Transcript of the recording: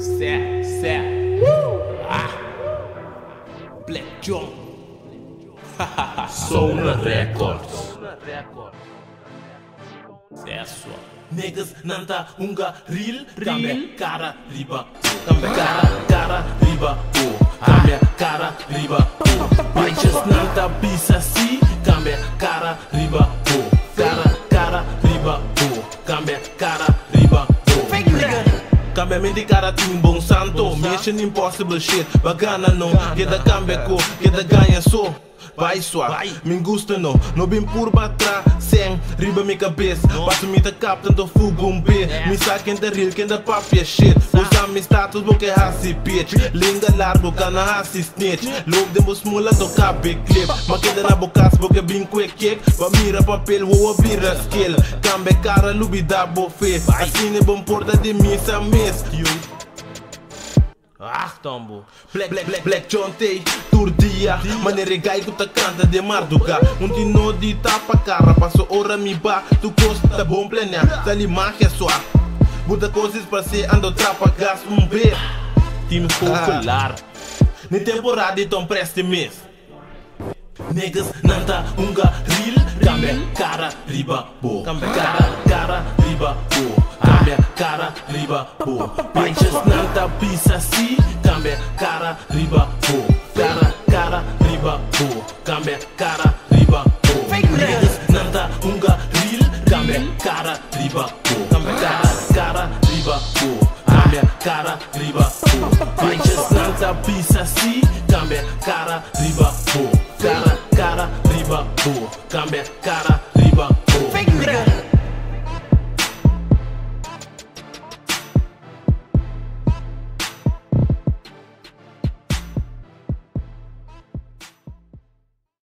Sad, sad. Ah. Black John. Soul Records. Sucesso. Niggas nanta unga real Cambia cara riba Cambia cara cara riba oh Cambia cara riba oh Bitches nanta bisa si Cambia cara riba Cambia mente cara timbong santo. Mission impossible shit. Bagana no. Queda ko Queda ganha so Vai sua, me gusta no No bem por batra Sem, riba mi cabeça Passo mi ta cap tanto fugo um B Mi sa quem da real, quem da papi é shit. Usa mi status porque hasi bitch. Linga largo, cana hasi snitch. Look de bos mula to big clip. Ma queda na bocas porque bem quick kick. Pa mira papel, wo vira skill. Cambe cara, lubi da bo fe Assim é bom porta de missa miss Ah, tombo. Black, black, black, black John Tay Turdia. Maneira gai que ta canta de marduga Um tino di tapa cara Passo ora mi ba. Tu costa bom plena. Sali máquia sua Buta coisas para ser ando trapa gas um B. Time popular Nem temporada então preste mês. Niggas nanta unga real Cambia cara riba bo. Cambia cara cara riba bo Cambia cara riba bo Bitches nanta pisa si. Cambia cara riba bo Cara cara riba bo Cambia cara riba bo Niggas nanta unga real. Cambia cara riba bo Cambia cara cara riba bo Cambia cara riba bo Bitches nanta pisa si. Cambia cara riba bo Cara cara riba bo Cambia cara